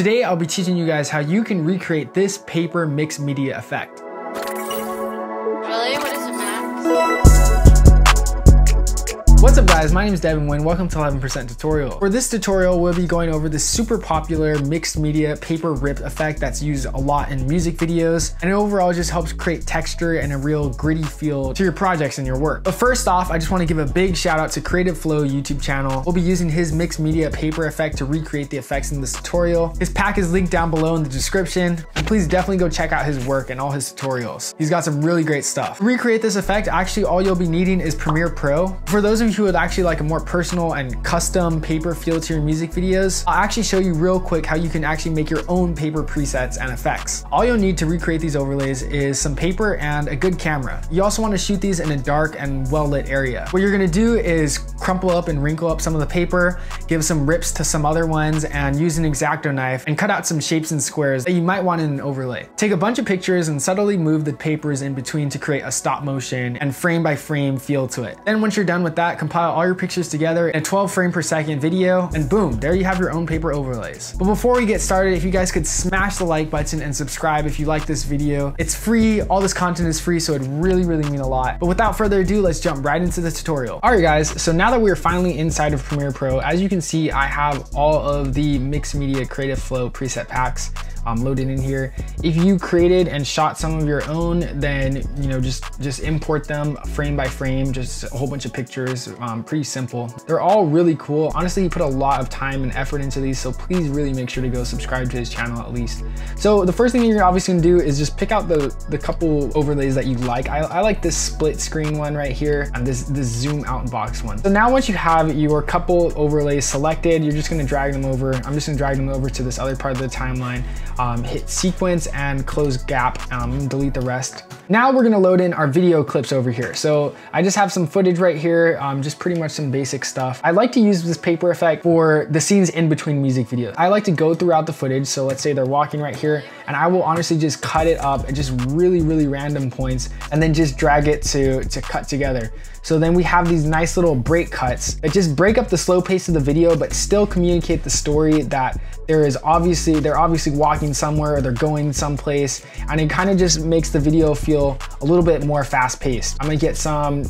Today I'll be teaching you guys how you can recreate this paper mixed media effect. Guys, my name is Devin Huynh, welcome to 11% Tutorial. For this tutorial, we'll be going over the super popular mixed media paper rip effect that's used a lot in music videos, and it overall just helps create texture and a real gritty feel to your projects and your work. But first off, I just wanna give a big shout out to Creative Flow YouTube channel. We'll be using his mixed media paper effect to recreate the effects in this tutorial. His pack is linked down below in the description, and please definitely go check out his work and all his tutorials. He's got some really great stuff. To recreate this effect, actually all you'll be needing is Premiere Pro. For those of you who would actually like a more personal and custom paper feel to your music videos, I'll actually show you real quick how you can actually make your own paper presets and effects. All you'll need to recreate these overlays is some paper and a good camera. You also want to shoot these in a dark and well lit area. What you're gonna do is crumple up and wrinkle up some of the paper, give some rips to some other ones, and use an X-Acto knife and cut out some shapes and squares that you might want in an overlay. Take a bunch of pictures and subtly move the papers in between to create a stop motion and frame by frame feel to it. Then once you're done with that, compile all your pictures together in a 12 frame per second video, and boom, there you have your own paper overlays. But before we get started, if you guys could smash the like button and subscribe if you like this video. It's free, all this content is free, so it really, really mean a lot. But without further ado, let's jump right into the tutorial. All right guys, so now that we're finally inside of Premiere Pro, as you can see, I have all of the mixed media creative flow preset packs um, loaded in here. If you created and shot some of your own, then you know just just import them frame by frame, just a whole bunch of pictures, um, pretty simple. They're all really cool. Honestly, he put a lot of time and effort into these, so please really make sure to go subscribe to his channel at least. So the first thing you're obviously gonna do is just pick out the, the couple overlays that you like. I, I like this split screen one right here and this, this zoom out box one. So now once you have your couple overlays selected, you're just gonna drag them over. I'm just gonna drag them over to this other part of the timeline um, hit sequence and close gap, um, delete the rest. Now we're gonna load in our video clips over here. So I just have some footage right here, um, just pretty much some basic stuff. I like to use this paper effect for the scenes in between music videos. I like to go throughout the footage. So let's say they're walking right here and I will honestly just cut it up at just really, really random points and then just drag it to, to cut together. So then we have these nice little break cuts that just break up the slow pace of the video, but still communicate the story that there is obviously, they're obviously walking somewhere or they're going someplace. And it kind of just makes the video feel a little bit more fast paced. I'm gonna get some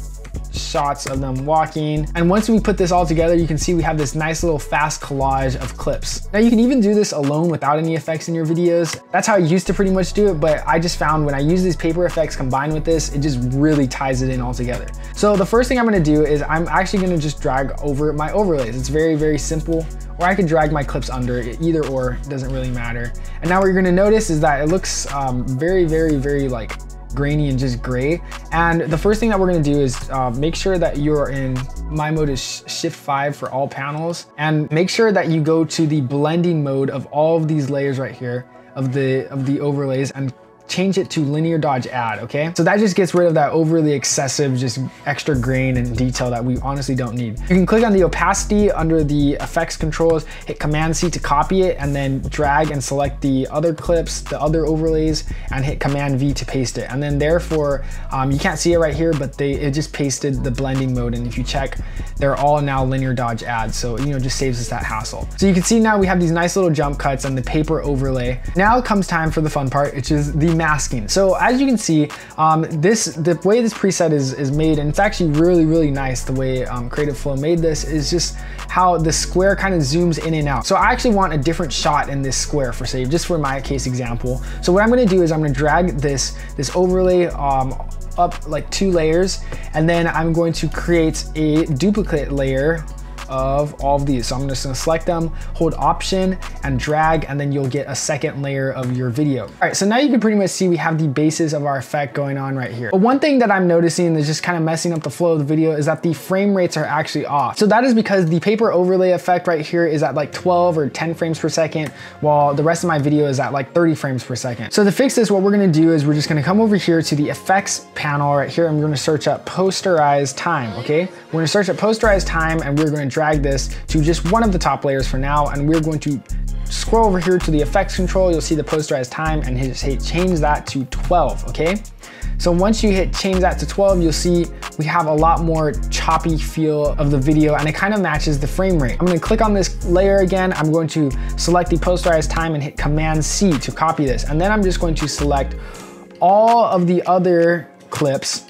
shots of them walking. And once we put this all together, you can see we have this nice little fast collage of clips. Now you can even do this alone without any effects in your videos. That's how I used to pretty much do it, but I just found when I use these paper effects combined with this, it just really ties it in all together. So the first thing I'm gonna do is I'm actually gonna just drag over my overlays. It's very, very simple or I could drag my clips under, either or, doesn't really matter. And now what you're gonna notice is that it looks um, very, very, very like grainy and just gray. And the first thing that we're gonna do is uh, make sure that you're in, my mode is shift five for all panels. And make sure that you go to the blending mode of all of these layers right here of the, of the overlays and change it to linear dodge add, okay? So that just gets rid of that overly excessive, just extra grain and detail that we honestly don't need. You can click on the opacity under the effects controls, hit Command C to copy it, and then drag and select the other clips, the other overlays, and hit Command V to paste it. And then therefore, um, you can't see it right here, but they it just pasted the blending mode. And if you check, they're all now linear dodge add. So, you know, just saves us that hassle. So you can see now we have these nice little jump cuts and the paper overlay. Now comes time for the fun part, which is the masking. So as you can see, um, this the way this preset is, is made, and it's actually really, really nice the way um, Creative Flow made this, is just how the square kind of zooms in and out. So I actually want a different shot in this square for say, just for my case example. So what I'm gonna do is I'm gonna drag this, this overlay um, up like two layers, and then I'm going to create a duplicate layer of all of these. So I'm just gonna select them, hold option and drag, and then you'll get a second layer of your video. All right, so now you can pretty much see we have the basis of our effect going on right here. But one thing that I'm noticing that's just kind of messing up the flow of the video is that the frame rates are actually off. So that is because the paper overlay effect right here is at like 12 or 10 frames per second, while the rest of my video is at like 30 frames per second. So to fix this, what we're gonna do is we're just gonna come over here to the effects panel right here, we're gonna search up posterized time, okay? We're gonna search up posterized time, and we're gonna drag this to just one of the top layers for now, and we're going to scroll over here to the effects control. You'll see the posterized time and just hit change that to 12, okay? So once you hit change that to 12, you'll see we have a lot more choppy feel of the video and it kind of matches the frame rate. I'm gonna click on this layer again. I'm going to select the posterized time and hit Command C to copy this. And then I'm just going to select all of the other clips,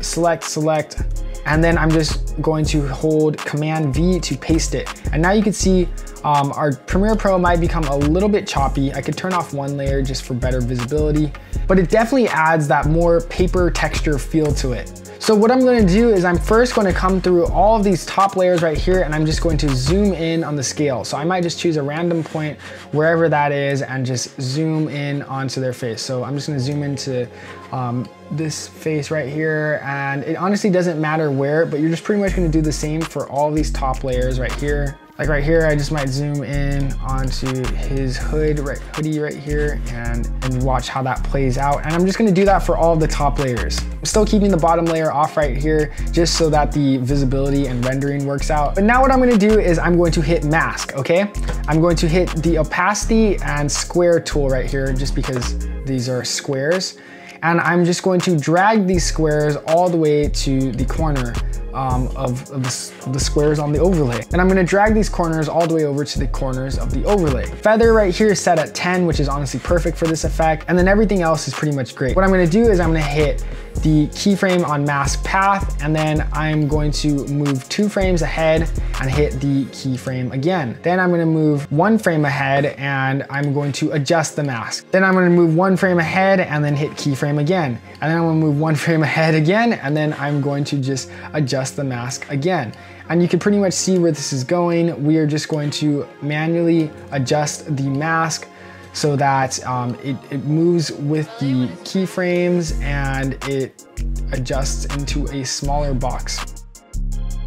select, select, and then I'm just going to hold Command V to paste it. And now you can see um, our Premiere Pro might become a little bit choppy. I could turn off one layer just for better visibility, but it definitely adds that more paper texture feel to it. So what I'm gonna do is I'm first gonna come through all of these top layers right here and I'm just going to zoom in on the scale. So I might just choose a random point wherever that is and just zoom in onto their face. So I'm just gonna zoom into um, this face right here and it honestly doesn't matter where, but you're just pretty much gonna do the same for all these top layers right here. Like right here, I just might zoom in onto his hood, right, hoodie right here and, and watch how that plays out. And I'm just gonna do that for all the top layers. I'm still keeping the bottom layer off right here just so that the visibility and rendering works out. But now what I'm gonna do is I'm going to hit mask, okay? I'm going to hit the opacity and square tool right here just because these are squares. And I'm just going to drag these squares all the way to the corner um, of, of, the, the, squares on the overlay. And I'm gonna drag these corners all the way over to the corners of the overlay. Feather right here is set at 10, which is honestly perfect for this effect. And then everything else is pretty much great. What I'm gonna do is I'm gonna hit the keyframe on mask path, and then I'm going to move two frames ahead and hit the keyframe again. Then I'm gonna move one frame ahead and I'm going to adjust the mask. Then I'm gonna move one frame ahead and then hit keyframe again. And then I'm gonna move one frame ahead again, and then I'm going to just adjust the mask again. And you can pretty much see where this is going. We are just going to manually adjust the mask so that um, it, it moves with the keyframes and it adjusts into a smaller box.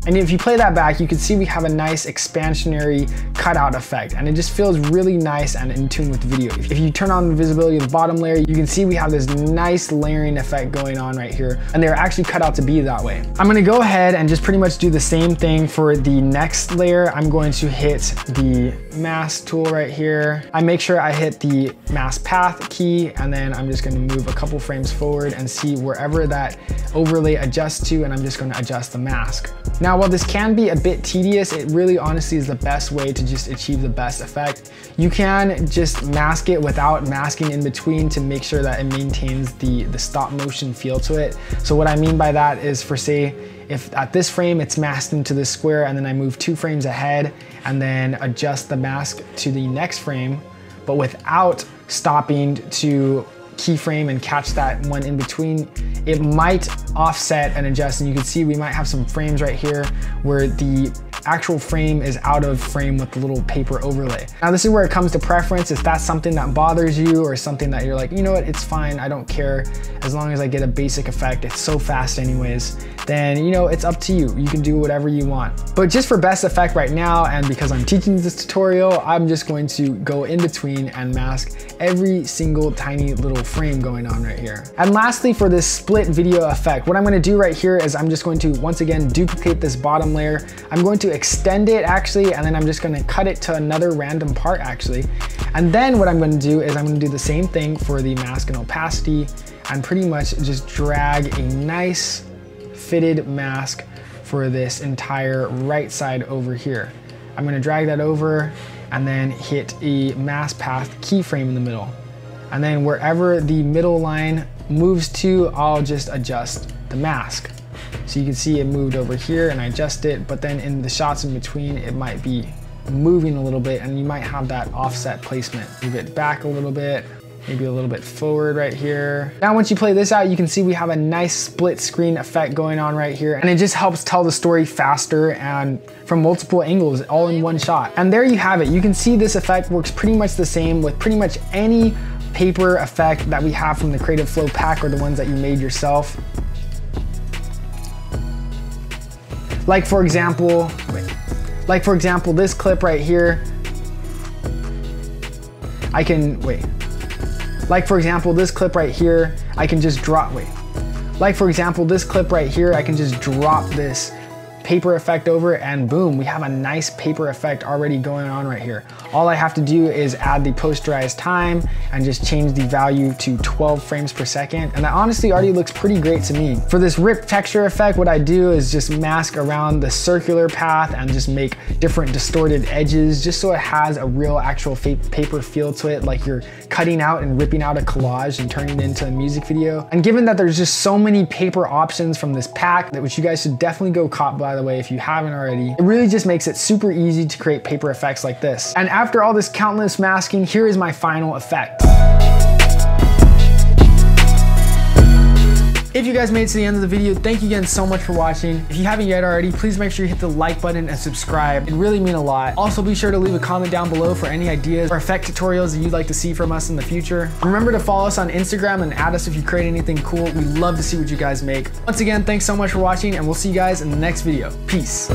And if you play that back, you can see we have a nice expansionary cutout effect and it just feels really nice and in tune with the video. If you turn on the visibility of the bottom layer, you can see we have this nice layering effect going on right here and they're actually cut out to be that way. I'm gonna go ahead and just pretty much do the same thing for the next layer. I'm going to hit the mask tool right here. I make sure I hit the mask path key and then I'm just gonna move a couple frames forward and see wherever that overlay adjusts to and I'm just gonna adjust the mask. Now, while this can be a bit tedious, it really honestly is the best way to just achieve the best effect. You can just mask it without masking in between to make sure that it maintains the, the stop motion feel to it. So what I mean by that is for say, if at this frame it's masked into this square and then I move two frames ahead and then adjust the mask to the next frame, but without stopping to keyframe and catch that one in between, it might offset and adjust. And you can see we might have some frames right here where the actual frame is out of frame with the little paper overlay. Now this is where it comes to preference. If that's something that bothers you or something that you're like, you know what, it's fine, I don't care. As long as I get a basic effect, it's so fast anyways, then you know, it's up to you. You can do whatever you want. But just for best effect right now, and because I'm teaching this tutorial, I'm just going to go in between and mask every single tiny little frame going on right here. And lastly, for this split video effect, what I'm gonna do right here is I'm just going to, once again, duplicate this bottom layer. I'm going to extend it actually, and then I'm just gonna cut it to another random part actually. And then what I'm gonna do is I'm gonna do the same thing for the mask and opacity and pretty much just drag a nice fitted mask for this entire right side over here. I'm gonna drag that over and then hit a mask path keyframe in the middle. And then wherever the middle line moves to, I'll just adjust the mask. So you can see it moved over here and I adjust it, but then in the shots in between, it might be moving a little bit and you might have that offset placement. Move it back a little bit, maybe a little bit forward right here. Now once you play this out, you can see we have a nice split screen effect going on right here and it just helps tell the story faster and from multiple angles all in one shot. And there you have it. You can see this effect works pretty much the same with pretty much any paper effect that we have from the Creative Flow pack or the ones that you made yourself. Like for example, like for example, this clip right here, I can, wait. Like for example, this clip right here, I can just drop, wait. Like for example, this clip right here, I can just drop this paper effect over it and boom, we have a nice paper effect already going on right here. All I have to do is add the posterized time and just change the value to 12 frames per second. And that honestly already looks pretty great to me. For this rip texture effect, what I do is just mask around the circular path and just make different distorted edges just so it has a real actual paper feel to it like you're cutting out and ripping out a collage and turning it into a music video. And given that there's just so many paper options from this pack, which you guys should definitely go cop by the way if you haven't already, it really just makes it super easy to create paper effects like this. And after all this countless masking, here is my final effect. If you guys made it to the end of the video, thank you again so much for watching. If you haven't yet already, please make sure you hit the like button and subscribe. It really mean a lot. Also be sure to leave a comment down below for any ideas or effect tutorials that you'd like to see from us in the future. Remember to follow us on Instagram and add us if you create anything cool. We love to see what you guys make. Once again, thanks so much for watching and we'll see you guys in the next video. Peace.